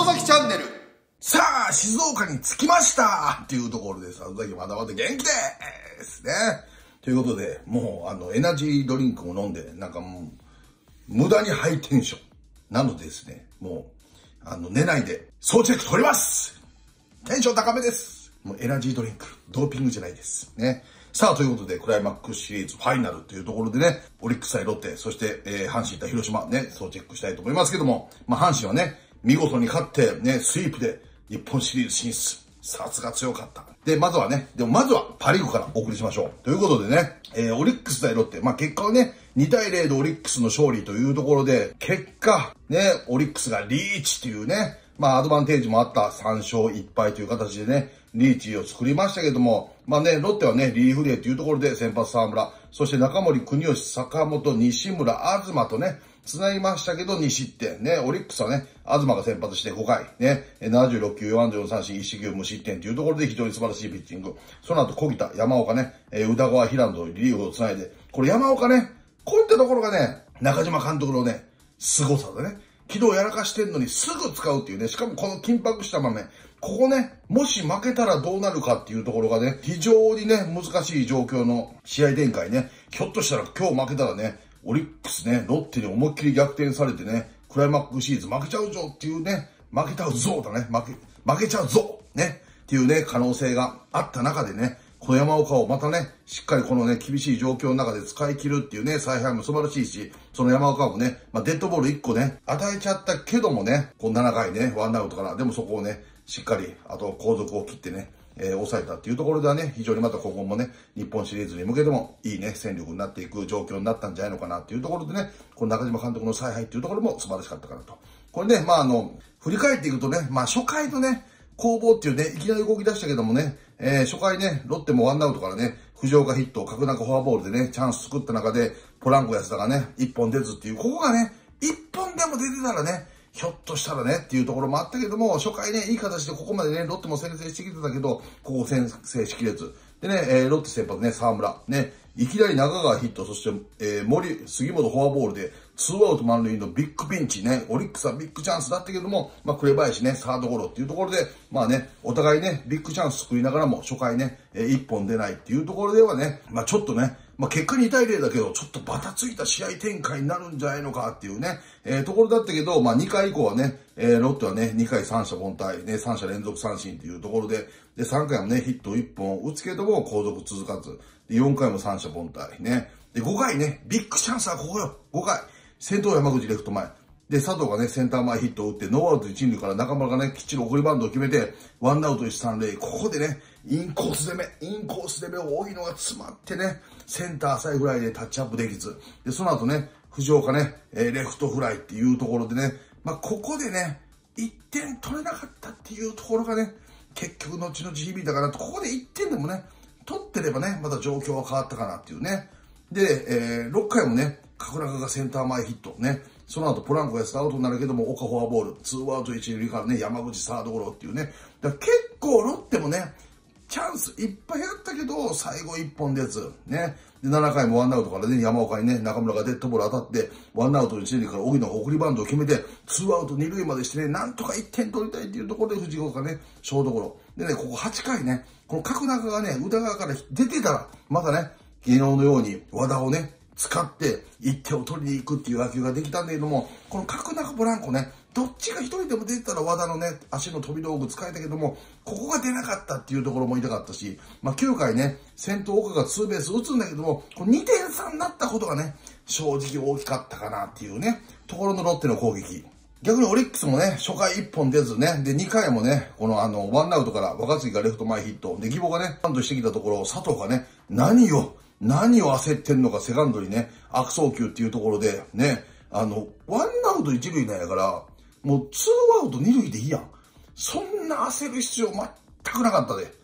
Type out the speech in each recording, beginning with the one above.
里崎チャンネル。さあ、静岡に着きましたっていうところで、里崎まだまだ元気ですね。ということで、もう、あの、エナジードリンクを飲んで、なんかもう、無駄にハイテンション。なのでですね、もう、あの、寝ないで、総チェック取りますテンション高めですもうエナジードリンク、ドーピングじゃないです。ね。さあ、ということで、クライマックスシリーズファイナルというところでね、オリックス対ロッテ、そして、えー、阪神対広島ね、そうチェックしたいと思いますけども、まあ、阪神はね、見事に勝って、ね、スイープで日本シリーズ進出。さすが強かった。で、まずはね、でもまずはパリーグからお送りしましょう。ということでね、えー、オリックス対ロッテ、まあ、結果はね、2対0でオリックスの勝利というところで、結果、ね、オリックスがリーチっていうね、まあ、アドバンテージもあった3勝1敗という形でね、リーチを作りましたけども、まあね、ロッテはね、リーフデーというところで先発沢村、そして中森国吉、坂本、西村、東とね、繋ぎましたけど2失点。ね、オリックスはね、東が先発して5回、ね、76球、40三振、1四球無失点というところで非常に素晴らしいピッチング。その後、小北、山岡ね、え宇田川、平野とリリーフを繋いで、これ山岡ね、こういったところがね、中島監督のね、凄さでね、軌道やらかしてんのにすぐ使うっていうね、しかもこの緊迫した場面、ここね、もし負けたらどうなるかっていうところがね、非常にね、難しい状況の試合展開ね、ひょっとしたら今日負けたらね、オリックスね、ロッテに思いっきり逆転されてね、クライマックスシリーズ負けちゃうぞっていうね、負けちゃうぞだね、負け、負けちゃうぞね、っていうね、可能性があった中でね、この山岡をまたね、しっかりこのね、厳しい状況の中で使い切るっていうね、采配も素晴らしいし、その山岡もね、まあ、デッドボール1個ね、与えちゃったけどもね、この7回ね、ワンアウトから、でもそこをね、しっかり、あと後続を切ってね、えー、抑えたっていうところではね、非常にまた今後もね、日本シリーズに向けてもいいね、戦力になっていく状況になったんじゃないのかなっていうところでね、この中島監督の采配っていうところも素晴らしかったかなと。これね、まああの、振り返っていくとね、まあ初回のね、攻防っていうね、いきなり動き出したけどもね、えー、初回ね、ロッテもワンアウトからね、藤岡ヒット、角中フォアボールでね、チャンス作った中で、ポランコ安田がね、一本出ずっていう、ここがね、一本でも出てたらね、ひょっとしたらねっていうところもあったけども、初回ね、いい形でここまでね、ロッテも先制してきてたけど、ここ先制しきれず。でね、えー、ロッテ先発ね、沢村。ね、いきなり中川ヒット、そして、えー、森、杉本フォアボールで、ツーアウト満塁のビッグピンチね、オリックスはビッグチャンスだったけども、まあ、紅林ね、サードゴロっていうところで、まあね、お互いね、ビッグチャンス作りながらも、初回ね、えー、一本出ないっていうところではね、まあ、ちょっとね、まあ、結果2対0だけど、ちょっとバタついた試合展開になるんじゃないのかっていうね、えー、ところだったけど、まあ、2回以降はね、えー、ロッテはね、2回三者凡退、ね、3者連続三振っていうところで、で、3回もね、ヒット1本打つけども、後続続かず、で、4回も三者凡退、ね。で、5回ね、ビッグチャンスはここよ、5回。先頭山口レフト前。で、佐藤がね、センター前ヒットを打って、ノーアウト1塁から中村がね、きっちり送りバンドを決めて、ワンアウト1、3塁。ここでね、インコース攻め、インコース攻めを荻野が詰まってね、センター浅いフライでタッチアップできず。で、その後ね、藤岡ね、え、レフトフライっていうところでね、まあ、ここでね、1点取れなかったっていうところがね、結局後々響いたかなと、ここで1点でもね、取ってればね、また状況は変わったかなっていうね。で、えー、6回もね、角中がセンター前ヒットね。その後ポランコがスアウトになるけども、岡フォアボール、ツーアウト一塁からね、山口サードゴロっていうね。だ結構ロッテもね、チャンスいっぱいあったけど、最後1本ずね。で、7回もワンアウトからね、山岡にね、中村がデッドボール当たって、ワンアウト一塁から荻野が送りバントを決めて、ツーアウト二塁までしてね、なんとか1点取りたいっていうところで藤岡ね、ショートゴロ。でね、ここ8回ね、この角中がね、宇田川から出てたら、またね、昨日のように和田をね、使って一手を取りに行くっていう野球ができたんだけども、この角中ブランコね、どっちが一人でも出てたら和田のね、足の飛び道具使えたけども、ここが出なかったっていうところも痛かったし、まあ9回ね、先頭岡がツーベース打つんだけども、こ2点差になったことがね、正直大きかったかなっていうね、ところのロッテの攻撃。逆にオリックスもね、初回1本出ずね、で、2回もね、このあの、ワンアウトから若杉がレフト前ヒット、で、義母がね、バントしてきたところ、佐藤がね、何を、何を焦ってんのかセカンドにね、悪送球っていうところで、ね、あの、ワンアウト一塁なんやから、もうツーアウト二塁でいいやん。そんな焦る必要全くなかったで。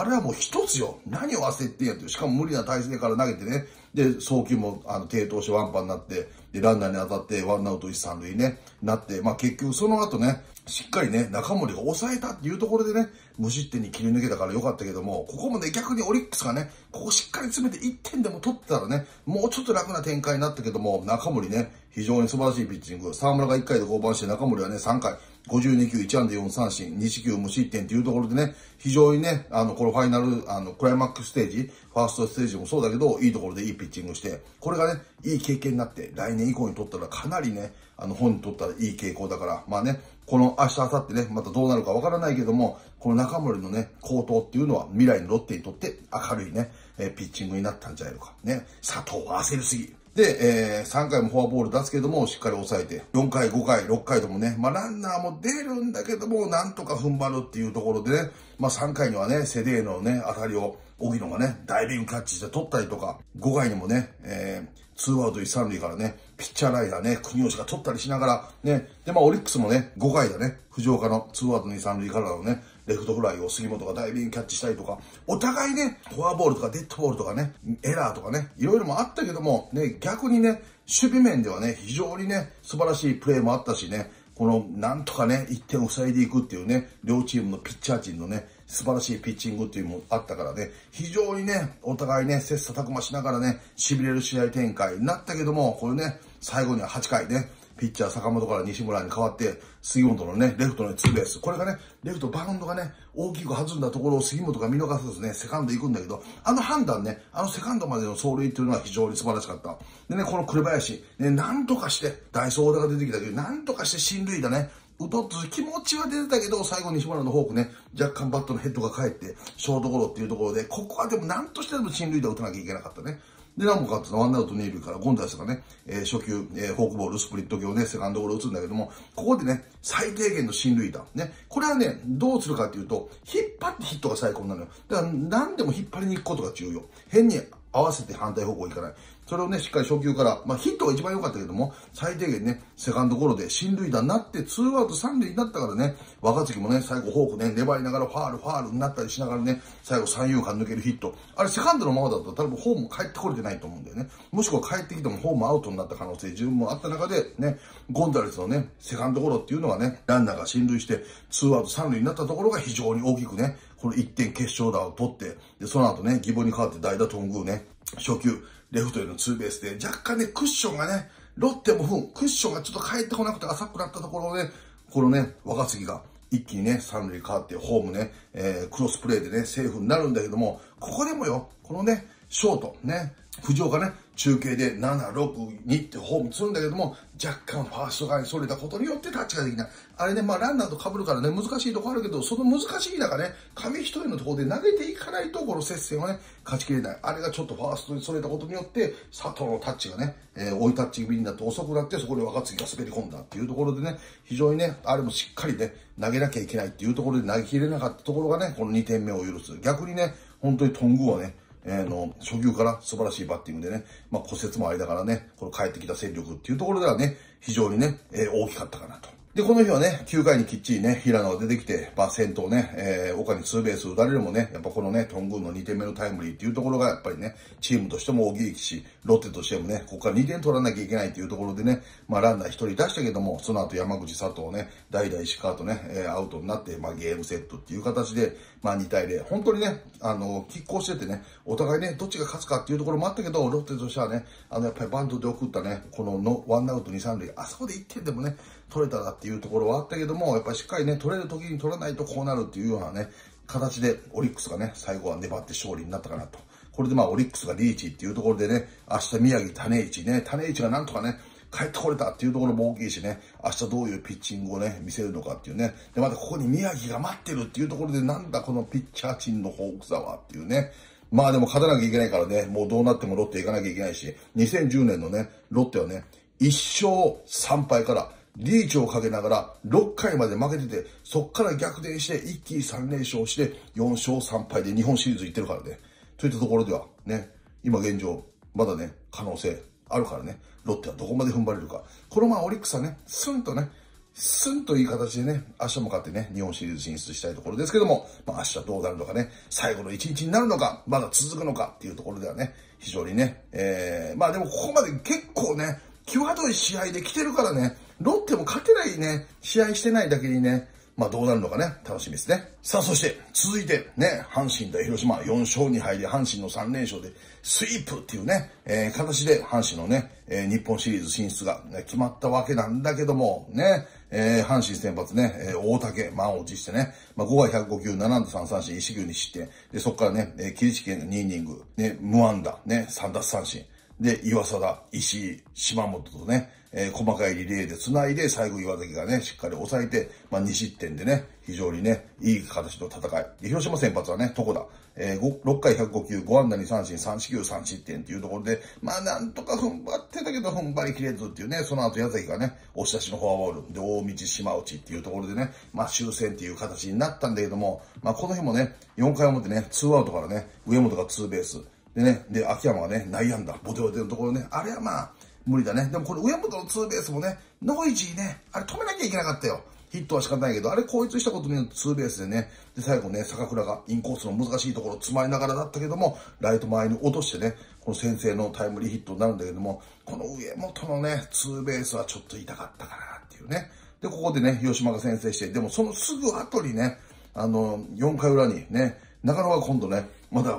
あれはもう一つよ。何を焦ってんやって。しかも無理な体勢から投げてね。で、送球も、あの、低投してワンパンになって、で、ランナーに当たって、ワンアウト一三塁ね、なって、まあ結局その後ね、しっかりね、中森が抑えたっていうところでね、無失点に切り抜けたから良かったけども、ここもね、逆にオリックスがね、ここしっかり詰めて1点でも取ってたらね、もうちょっと楽な展開になったけども、中森ね、非常に素晴らしいピッチング。沢村が1回で降板して、中森はね、3回、52球、1安打4三振、2四球無失点っていうところでね、非常にね、あの、このファイナル、あの、クライマックスステージ、ファーストステージもそうだけど、いいところでいいピッチングして、これがね、いい経験になって、来年以降にとったらかなりね、あの、本にとったらいい傾向だから、まあね、この明日、明後日ね、またどうなるかわからないけども、この中森のね、高騰っていうのは未来のロッテにとって明るいね、え、ピッチングになったんじゃないのか。ね、佐藤は焦りすぎ。で、えー、3回もフォアボール出すけども、しっかり抑えて、4回、5回、6回ともね、まあランナーも出るんだけども、なんとか踏ん張るっていうところでね、まあ3回にはね、セデーニョのね、当たりを、荻野がね、ダイビングキャッチして取ったりとか、5回にもね、えー、ツーアウト一三塁からね、ピッチャーライナーね、国吉が取ったりしながら、ね、で、まあオリックスもね、5回だね、藤岡のツーアウト二三塁からのね、レフトフライを杉本がダイビングキャッチしたりとか、お互いね、フォアボールとかデッドボールとかね、エラーとかね、いろいろもあったけども、ね、逆にね、守備面ではね、非常にね、素晴らしいプレーもあったしね、この、なんとかね、1点を塞いでいくっていうね、両チームのピッチャー陣のね、素晴らしいピッチングっていうのもあったからね、非常にね、お互いね、切磋琢磨しながらね、痺れる試合展開になったけども、これね、最後には8回ね、ピッチャー坂本から西村に変わって、杉本のね、レフトのツーベース。これがね、レフトバウンドがね、大きく弾んだところを杉本が見逃さずね、セカンド行くんだけど、あの判断ね、あのセカンドまでの走塁っていうのは非常に素晴らしかった。でね、この紅林、ね、なんとかして、ダイソーダが出てきたけど、なんとかして進塁だね、うとっと気持ちは出てたけど、最後西村のフォークね、若干バットのヘッドが返って、ショートゴロっていうところで、ここはでも何としてでも進塁打打たなきゃいけなかったね。で、なおかつワンアウト二塁からゴンザレスがね、えー、初球、えー、フォークボール、スプリット系をね、セカンドゴロ打つんだけども、ここでね、最低限の進塁打。ね、これはね、どうするかっていうと、引っ張ってヒットが最高なのよ。だから、何でも引っ張りに行くことが重要。変に合わせて反対方向行かない。それをね、しっかり初球から、まあヒットが一番良かったけども、最低限ね、セカンドゴロで進塁打になって、ツーアウト三塁になったからね、若月もね、最後フォークね、粘りながらファール、ファールになったりしながらね、最後三遊間抜けるヒット。あれ、セカンドのままだと多分ホーム帰ってこれてないと思うんだよね。もしくは帰ってきてもホームアウトになった可能性十分もあった中で、ね、ゴンザレスのね、セカンドゴロっていうのはね、ランナーが進塁して、ツーアウト三塁になったところが非常に大きくね、この1点決勝打を取って、で、その後ね、宜保に代わって代打頓宮ね、初球、レフトへのツーベースで、若干ね、クッションがね、ロッテもふん、クッションがちょっと返ってこなくて浅くなったところで、このね、若月が一気にね、三塁回って、ホームね、えー、クロスプレーでね、セーフになるんだけども、ここでもよ、このね、ショート、ね、藤岡ね、中継で7、6、2ってホームするんだけども、若干ファースト側にそれたことによってタッチができない。あれね、まあランナーと被るからね、難しいとこあるけど、その難しい中ね、紙一重のところで投げていかないと、この接戦をね、勝ちきれない。あれがちょっとファーストにそれたことによって、佐藤のタッチがね、えー、追いタッチ気味になって遅くなって、そこで若月が滑り込んだっていうところでね、非常にね、あれもしっかりね、投げなきゃいけないっていうところで投げきれなかったところがね、この2点目を許す。逆にね、本当にトングはね、えー、の、初球から素晴らしいバッティングでね、まあ骨折もありだからね、この帰ってきた戦力っていうところではね、非常にね、えー、大きかったかなと。で、この日はね、9回にきっちりね、平野が出てきて、まあ先頭ね、えー、岡にツーベース打たれるもね、やっぱこのね、トングーの2点目のタイムリーっていうところがやっぱりね、チームとしても大きいし、ロッテとしてもね、ここから2点取らなきゃいけないっていうところでね、まあランナー1人出したけども、その後山口佐藤ね、代々石川とね、えー、アウトになって、まあゲームセットっていう形で、まあ2対0。本当にね、あの、拮抗しててね、お互いね、どっちが勝つかっていうところもあったけど、ロッテとしてはね、あの、やっぱりバントで送ったね、こののワンアウト2、3塁、あそこで1点でもね、取れたらっていうところはあったけども、やっぱりしっかりね、取れる時に取らないとこうなるっていうようなね、形でオリックスがね、最後は粘って勝利になったかなと。これでまあオリックスがリーチっていうところでね、明日宮城種市ね、種市がなんとかね、帰ってこれたっていうところも大きいしね、明日どういうピッチングをね、見せるのかっていうね。で、またここに宮城が待ってるっていうところで、なんだこのピッチャー陣のホークスはっていうね。まあでも勝たなきゃいけないからね、もうどうなってもロッテ行かなきゃいけないし、2010年のね、ロッテはね、1勝3敗から、リーチをかけながら6回まで負けてて、そっから逆転して一気に3連勝して4勝3敗で日本シリーズ行ってるからね。といったところではね、今現状、まだね、可能性あるからね、ロッテはどこまで踏ん張れるか。このままオリックスはね、スンとね、スンといい形でね、明日も勝ってね、日本シリーズ進出したいところですけども、まあ明日どうなるのかね、最後の一日になるのか、まだ続くのかっていうところではね、非常にね、えー、まあでもここまで結構ね、際どい試合で来てるからね、ロッテも勝てないね、試合してないだけにね、まあどうなるのかね、楽しみですね。さあそして続いてね、阪神対広島4勝2敗で阪神の3連勝でスイープっていうね、えー、形で阪神のね、えー、日本シリーズ進出が、ね、決まったわけなんだけども、ね、えー、阪神先発ね、えー、大竹、満を持してね、まあ、5回105球、7打3三振、1球に失点。で、そこからね、えー、桐地家の2イニング、ね、無安打、ね、3奪三振。で、岩貞、石井、島本とね、えー、細かいリレーで繋いで、最後岩崎がね、しっかり抑えて、まあ、2失点でね、非常にね、いい形の戦い。で、広島先発はね、床田。えー、6回105球、5安打2三振、3四球3失点っていうところで、まあ、なんとか踏ん張ってたけど、踏ん張りきれずっていうね、その後矢崎がね、押し出しのフォアボール、で、大道島内っていうところでね、まあ、終戦っていう形になったんだけども、まあ、この日もね、4回表ね、2アウトからね、上本がツーベース。でね、で、秋山がね、内野安打、ボテボテのところね、あれはまあ、無理だね。でもこれ上本のツーベースもね、ノイジーね、あれ止めなきゃいけなかったよ。ヒットは仕方ないけど、あれ後逸したことによってツーベースでね、で、最後ね、坂倉がインコースの難しいところを詰まりながらだったけども、ライト前に落としてね、この先制のタイムリーヒットになるんだけども、この上本のね、ツーベースはちょっと痛かったかなっていうね。で、ここでね、広島が先制して、でもそのすぐ後にね、あの、4回裏にね、中野が今度ね、まだ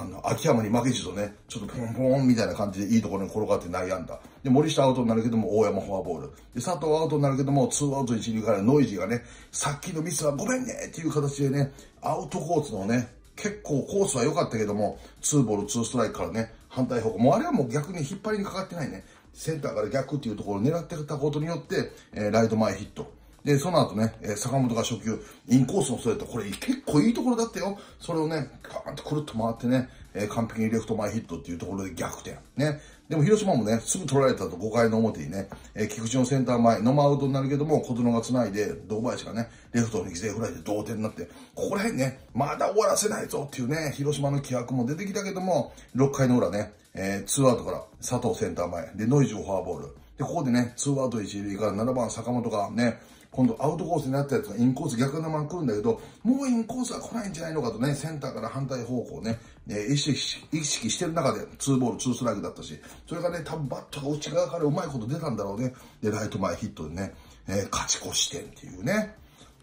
あの、秋山に負けじとね、ちょっとポンポンみたいな感じでいいところに転がって内野安打。で、森下アウトになるけども、大山フォアボール。で、佐藤アウトになるけども、ツーアウト一塁からノイジーがね、さっきのミスはごめんねっていう形でね、アウトコースのね、結構コースは良かったけども、ツーボール、ツーストライクからね、反対方向。もうあれはもう逆に引っ張りにかかってないね。センターから逆っていうところを狙ってたことによって、えー、ライト前ヒット。で、その後ね、坂本が初球、インコースのストレート、これ結構いいところだったよ。それをね、カーンとくるっと回ってね、え、完璧にレフト前ヒットっていうところで逆転。ね。でも広島もね、すぐ取られたと5回の表にね、え、菊池のセンター前、ノマアウトになるけども、小園が繋いで、堂林がね、レフトの犠牲フライで同点になって、ここら辺ね、まだ終わらせないぞっていうね、広島の気迫も出てきたけども、6回の裏ね、えー、2アウトから佐藤センター前、で、ノイジーフォアボール。で、ここでね、2アウト1塁から7番坂本がね、今度アウトコースになったやつがインコース逆球来るんだけど、もうインコースは来ないんじゃないのかとね、センターから反対方向ね、えー、意識し、てる中で2ボール2ストライクだったし、それがね、多分バットが内側からうまいこと出たんだろうね。で、ライト前ヒットでね、えー、勝ち越してっていうね。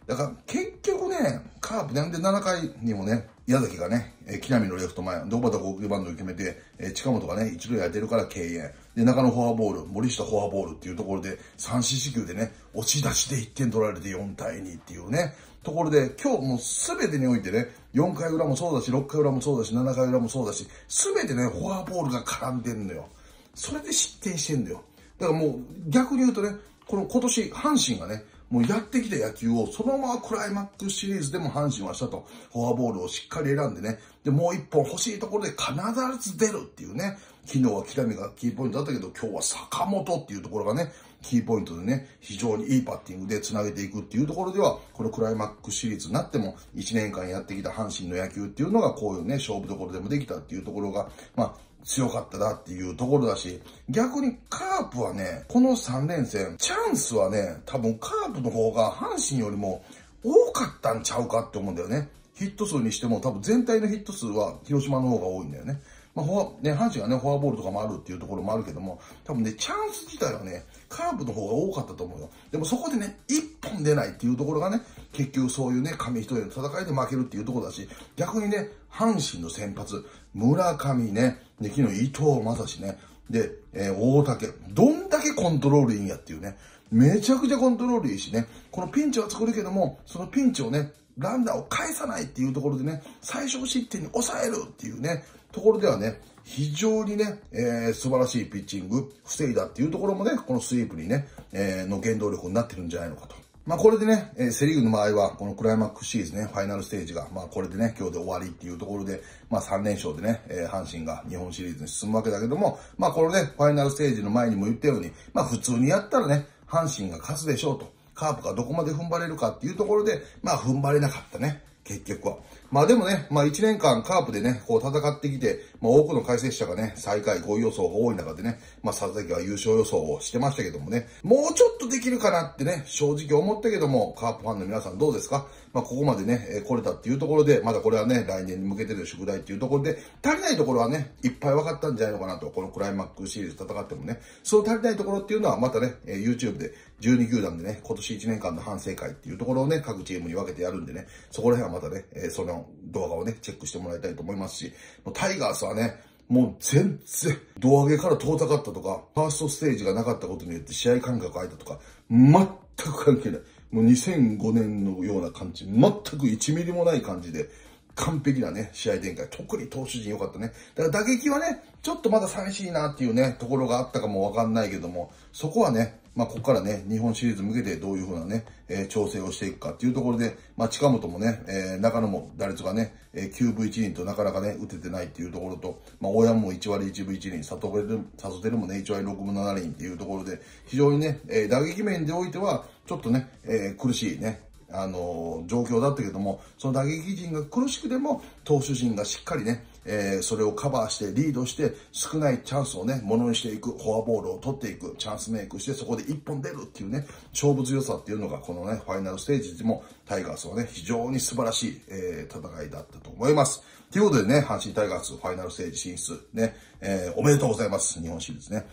だから結局ね、カープなんで7回にもね、矢崎がね、えー、木浪のレフト前、ドバタ高級バンドを決めて、えー、近本がね、一塁空いてるから敬遠。で、中野フォアボール、森下フォアボールっていうところで、三四死球でね、押し出しで1点取られて4対2っていうね、ところで、今日もう全てにおいてね、4回裏もそうだし、6回裏もそうだし、7回裏もそうだし、全てね、フォアボールが絡んでんのよ。それで失点してんだよ。だからもう、逆に言うとね、この今年、阪神がね、もうやってきた野球をそのままクライマックスシリーズでも阪神はしたと。フォアボールをしっかり選んでね。で、もう一本欲しいところで必ず出るっていうね。昨日は北見がキーポイントだったけど、今日は坂本っていうところがね、キーポイントでね、非常にいいパッティングで繋げていくっていうところでは、このクライマックスシリーズになっても、1年間やってきた阪神の野球っていうのが、こういうね、勝負どころでもできたっていうところが、まあ、強かったなっていうところだし、逆にカープはね、この3連戦、チャンスはね、多分カープの方が阪神よりも多かったんちゃうかって思うんだよね。ヒット数にしても多分全体のヒット数は広島の方が多いんだよね。まあ、フォア、ね、阪神がね、フォアボールとかもあるっていうところもあるけども、多分ね、チャンス自体はね、カープの方が多かったと思うよ。でもそこでね、一本出ないっていうところがね、結局そういうね、紙一重の戦いで負けるっていうところだし、逆にね、阪神の先発、村上ね、で、昨日伊藤正史ね、で、えー、大竹、どんだけコントロールいいんやっていうね、めちゃくちゃコントロールいいしね、このピンチは作るけども、そのピンチをね、ランナーを返さないっていうところでね、最小失点に抑えるっていうね、ところではね、非常にね、えー、素晴らしいピッチング、防いだっていうところもね、このスイープにね、えー、の原動力になってるんじゃないのかと。まあこれでね、えー、セリーグの場合は、このクライマックスシリーズね、ファイナルステージが、まあこれでね、今日で終わりっていうところで、まあ3連勝でね、えー、阪神が日本シリーズに進むわけだけども、まあこのね、ファイナルステージの前にも言ったように、まあ普通にやったらね、阪神が勝つでしょうと。カープがどこまで踏ん張れるかっていうところで、まあ踏ん張れなかったね。結局は。まあでもね、まあ1年間カープでね、こう戦ってきて、まあ多くの解説者がね、最下位5位予想が多い中でね、まあ佐々木は優勝予想をしてましたけどもね、もうちょっとできるかなってね、正直思ったけども、カープファンの皆さんどうですか？まあここまでね、え来れたっていうところで、まだこれはね、来年に向けての宿題っていうところで、足りないところはね、いっぱい分かったんじゃないのかなと、このクライマックスシリーズ戦ってもね、その足りないところっていうのはまたね、え YouTube で12球団でね、今年1年間の反省会っていうところをね、各チームに分けてやるんでね、そこら辺はまたね、えー、その動画をね、チェックしてもらいたいと思いますし、タイガースはね、もう全然、胴上げから遠ざかったとか、ファーストステージがなかったことによって試合間隔空いたとか、全く関係ない。もう2005年のような感じ、全く1ミリもない感じで、完璧なね、試合展開。特に投手陣良かったね。だから打撃はね、ちょっとまだ寂しいなっていうね、ところがあったかもわかんないけども、そこはね、まあ、ここからね、日本シリーズ向けてどういうふうなね、えー、調整をしていくかっていうところで、まあ、近本もね、えー、中野も打率がね、えー、9分1厘となかなかね、打ててないっていうところと、まあ、大山も1割1分1厘、佐藤輝佐藤輝もね、1割6分7厘っていうところで、非常にね、えー、打撃面でおいては、ちょっとね、えー、苦しいね、あの、状況だったけども、その打撃陣が苦しくでも、投手陣がしっかりね、えー、それをカバーしてリードして少ないチャンスをね、ものにしていく、フォアボールを取っていく、チャンスメイクしてそこで一本出るっていうね、勝負強さっていうのがこのね、ファイナルステージでもタイガースはね、非常に素晴らしい、えー、戦いだったと思います。ということでね、阪神タイガースファイナルステージ進出、ね、えー、おめでとうございます。日本シリーズね。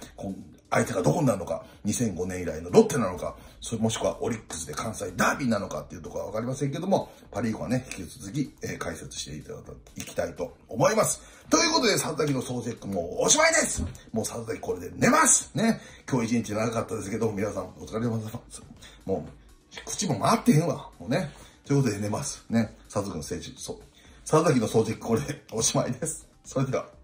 相手がどこになるのか、2005年以来のロッテなのか、それもしくはオリックスで関西ダービーなのかっていうところはわかりませんけども、パリーグはね、引き続き、えー、解説していただきたいと思います。ということで、佐々木の総チェックもおしまいですもう佐々木これで寝ますね。今日一日長かったですけど、皆さんお疲れ様です。もう、口も回ってへんわ。もうね。ということで寝ます。ね。佐々木の政治、そう。佐々木の総チェックこれでおしまいです。それでは。